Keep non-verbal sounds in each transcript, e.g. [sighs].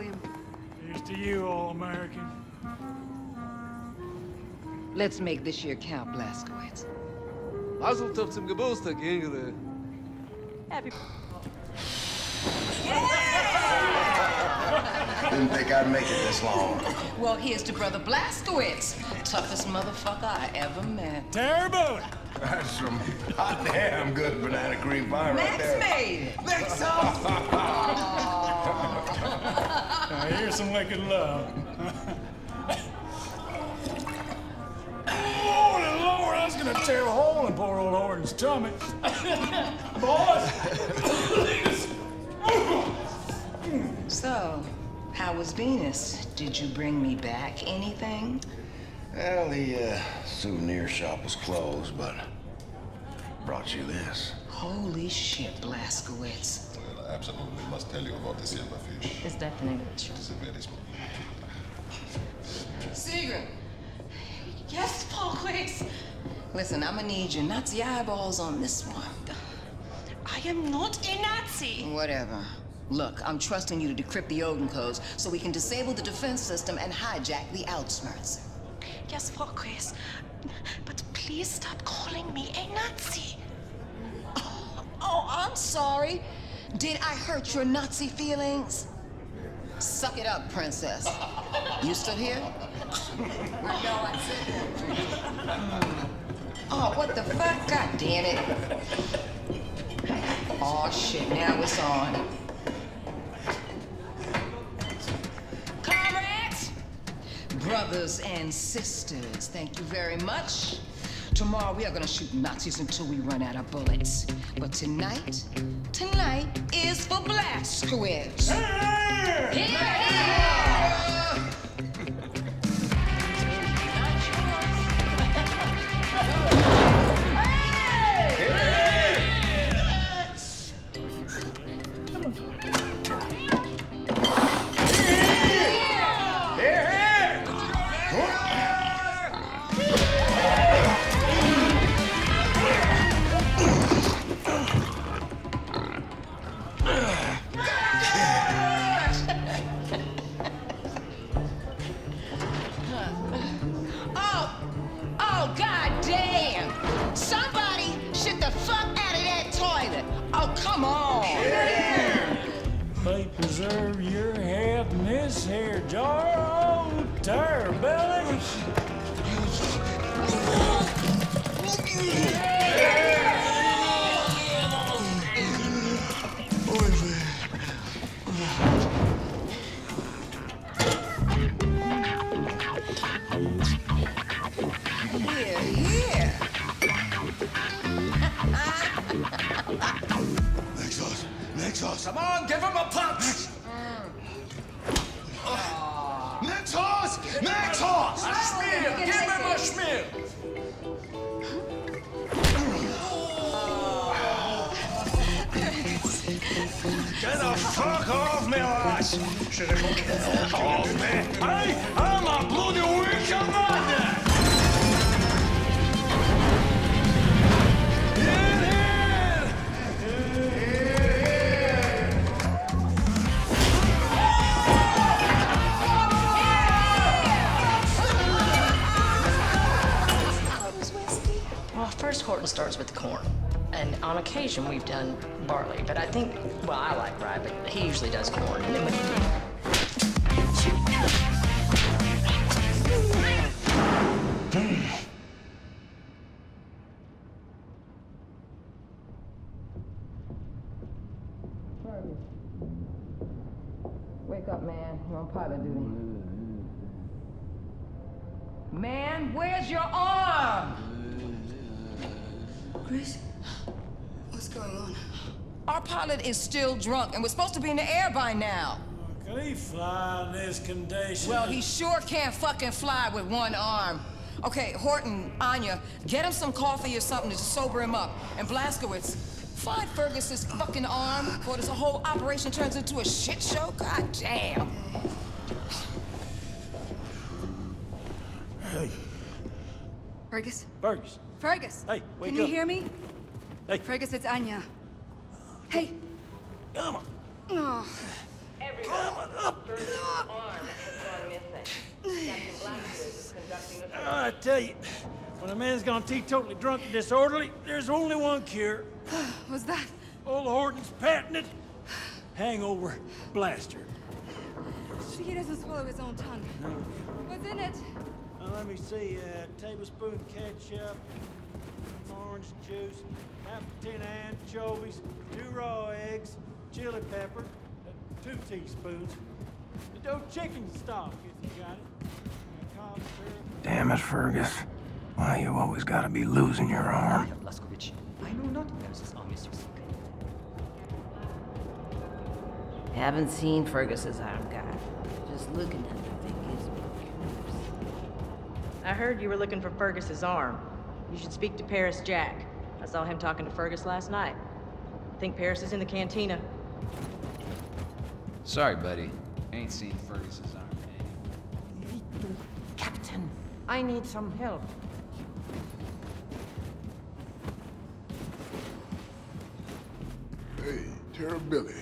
William. Here's to you, All-American. Let's make this year count, Blazkowicz. Mazel tov zum Geburtstag, Ingrid. Happy. Didn't think I'd make it this long. Well, here's to Brother Blazkowicz. Toughest motherfucker I ever met. Terrible! That's some hot damn good banana cream pie right there. Max made oh. [laughs] it. Now, here's some wicked love. Holy Lord, I was gonna tear a hole in poor old Horton's tummy. Boys! So, how was Venus? Did you bring me back anything? Well, the uh, souvenir shop was closed, but brought you this. Holy shit, Blazkowicz. Well, I absolutely must tell you about the silverfish. Is that in English? It is a very small. Sigrun, Yes, Paul Quiggs. listen, I'm gonna need your Nazi eyeballs on this one. I am not a Nazi. Whatever. Look, I'm trusting you to decrypt the Odin codes so we can disable the defense system and hijack the Outskirts. Yes, Paul Quiggs. But please stop calling me a Nazi. Oh, oh I'm sorry. Did I hurt your Nazi feelings? Suck it up, princess. [laughs] You still here? no, I said. Oh, what the fuck? God damn it. Oh, shit, now it's on. Comrades, brothers and sisters, thank you very much. Tomorrow we are gonna shoot Nazis until we run out of bullets. But tonight, tonight is for Blazkowicz. Oh, here jar. Oh, tar Get the fuck off me, lass! Off me! Hey, I'm a bloody wicked man! Well, first Horton starts with the corn. And on occasion we've done barley, but I think, well, I like rye, but he usually does corn. And then when Wake up, man. You're on pilot duty. Man, where's your arm? Chris? What's going on? Our pilot is still drunk, and we're supposed to be in the air by now. Can he fly in this condition? Well, he sure can't fucking fly with one arm. Okay, Horton, Anya, get him some coffee or something to sober him up. And Blazkowicz, find Fergus's fucking arm, or this whole operation turns into a shit show. God damn. Hey, Fergus? Fergus. Fergus! Hey, wake Can you hear me? Hey. Fergus, it's Anya. Hey! Come on. Oh, Come on up. arm has gone missing. Captain Blackwood is conducting a I tell you, when a man's gone teetotally drunk and disorderly, there's only one cure. [sighs] What's that? Old Horton's patented hangover blaster. So he doesn't swallow his own tongue. What's in it? Now, let me see. Uh, tablespoon ketchup, orange juice, half a tin of anchovies, two raw eggs, chili pepper, uh, two teaspoons, the dough chicken stock if you got it. cough syrup. Damn it, Fergus. Why you always gotta be losing your arm? Blazkowicz, I know not Fergus's arm, Mr. Sick. Haven't seen Fergus's arm, guy. Just looking at the thing gives me the. I heard you were looking for Fergus's arm. You should speak to Paris Jack. I saw him talking to Fergus last night. I think Paris is in the cantina. Sorry, buddy. Ain't seen Fergus's arm. Captain, I need some help. Hey, Terror Billy.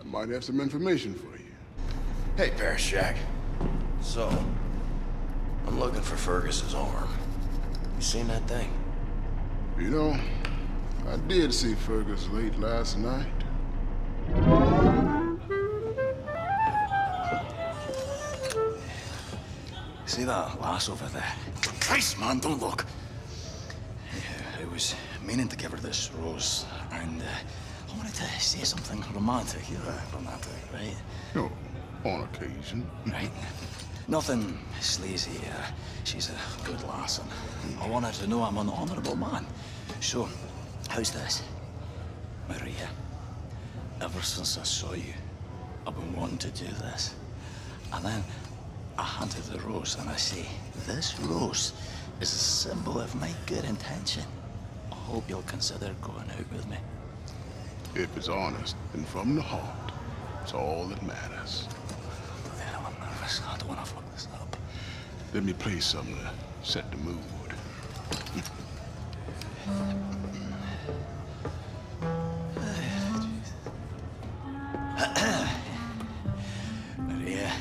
I might have some information for you. Hey, Paris Jack. So, I'm looking for Fergus's arm. You seen that thing? You know, I did see Fergus late last night. See that lass over there? Christ, man, don't look. Yeah, I was meaning to give her this rose, and uh, I wanted to say something romantic, you know, romantic, right? No, on occasion. Right. Nothing sleazy. Uh, she's a good lass, and I want her to know I'm an honourable man. So, how's this? Maria, ever since I saw you, I've been wanting to do this. And then I hand her the rose and I say, this rose is a symbol of my good intention. I hope you'll consider going out with me. If it's honest and from the heart, it's all that matters. Then I'm nervous. I don't want to fuck this up. Let me play something uh, to set the mood. Maria,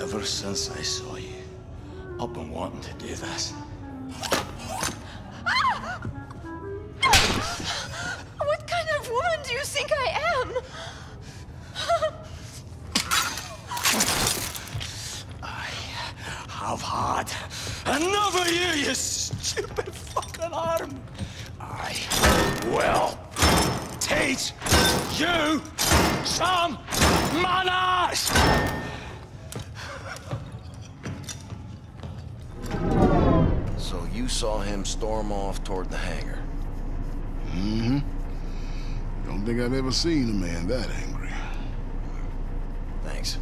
ever since I saw you, I've been wanting to do this. I've had another year, you stupid fucking arm. I will teach you some manners. So you saw him storm off toward the hangar. Mm-hmm. Don't think I've ever seen a man that angry. Thanks.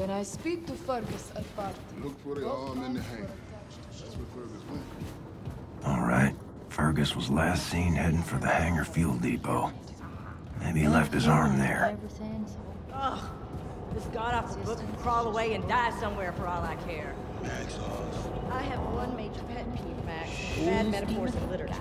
When I speak to Fergus at party. Look for the arm in the hangar. That's where Fergus went. All right. Fergus was last seen heading for the hangar fuel depot. Maybe he left his arm there. Ugh. Just got off the book and crawl away and die somewhere for all I care. Max, I have one major pet peeve, Max. Bad metaphors in literature.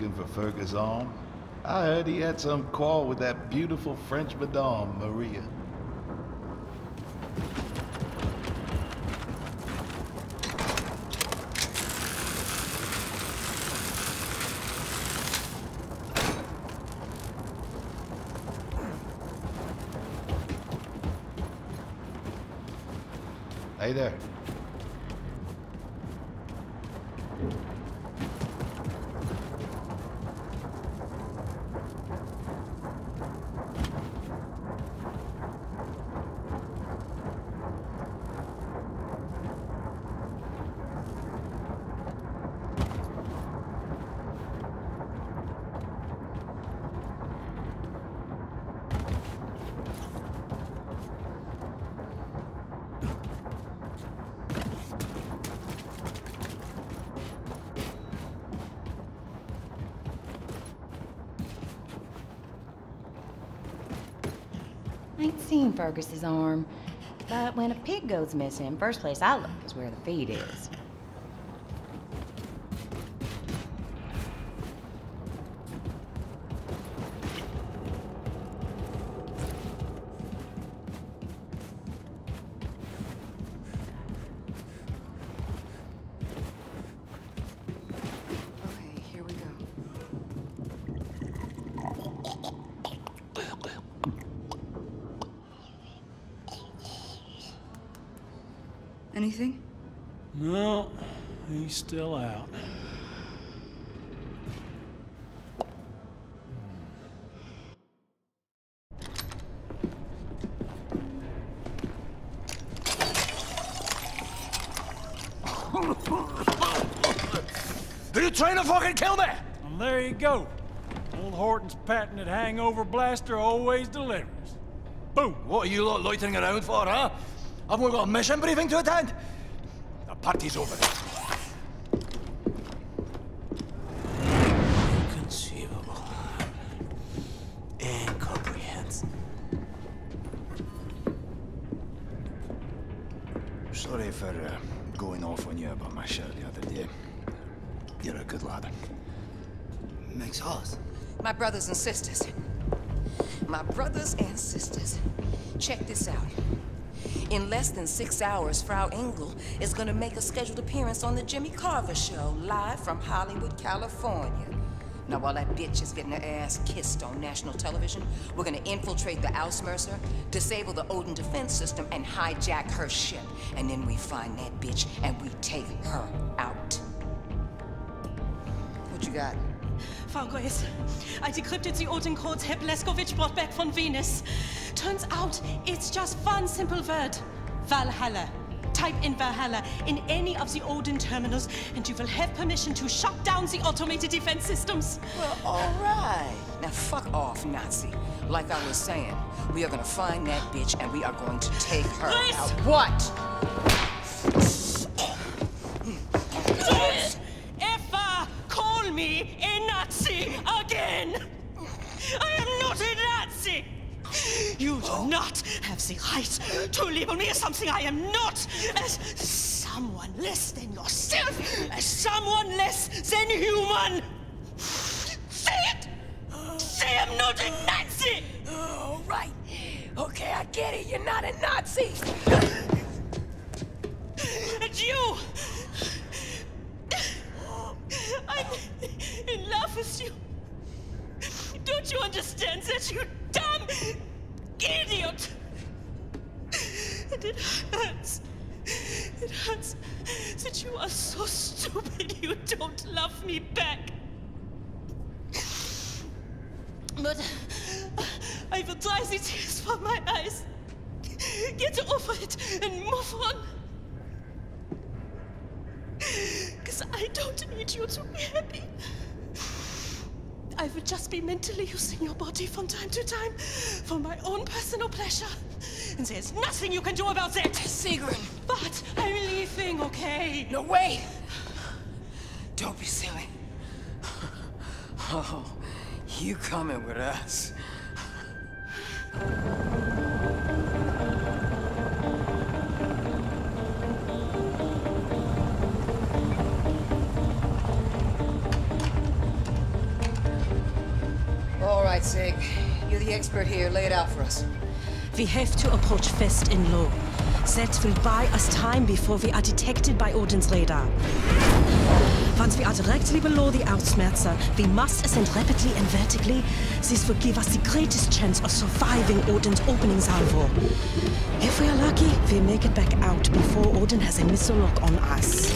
Looking for Fergus arm? I heard he had some quarrel with that beautiful French madame, Maria. Hey there. I ain't seen Fergus's arm. But when a pig goes missing, first place I look is where the feed is. Anything? No, he's still out. Are you trying to fucking kill me? Well, there you go. Old Horton's patented hangover blaster always delivers. Boom. What are you lot loitering around for, huh? Haven't got a mission briefing to attend? The party's over. Inconceivable. Incomprehensible. Sorry for uh, going off on you about my shirt the other day. You're a good lad. Makes us. My brothers and sisters. My brothers and sisters. Check this out. In less than six hours, Frau Engel is gonna make a scheduled appearance on the Jimmy Carver Show, live from Hollywood, California. Now, while that bitch is getting her ass kissed on national television, we're gonna infiltrate the Ausmerzer, disable the Odin defense system, and hijack her ship. And then we find that bitch and we take her out. What you got? Frau Grace, I decrypted the Odin codes Herr Blazkowicz brought back from Venus. Turns out it's just one simple word. Valhalla. Type in Valhalla in any of the Odin terminals and you will have permission to shut down the automated defense systems. Well, all right. Now, fuck off, Nazi. Like I was saying, we are gonna find that bitch and we are going to take her Grace! out. What? The right to label me as something I am not, as someone less than yourself, as someone less than human! Say it! Say I'm not a Nazi! All right. Okay, I get it. You're not a Nazi. And you! I'm in love with you. Don't you understand that, you dumb idiot? And it hurts. It hurts that you are so stupid you don't love me back. But I will dry the tears from my eyes. Get over it and move on. Because I don't need you to be happy. I will just be mentally using your body from time to time for my own personal pleasure. There's nothing you can do about that. Sigrun. But I'm leaving, okay? No, way! Don't be silly. Oh, you coming with us. All right, Sig. You're the expert here. Lay it out for us. We have to approach fast and low. That will buy us time before we are detected by Odin's radar. Once we are directly below the Ausmerzer, uh, we must ascend rapidly and vertically. This will give us the greatest chance of surviving Odin's opening salvo. If we are lucky, we make it back out before Odin has a missile lock on us.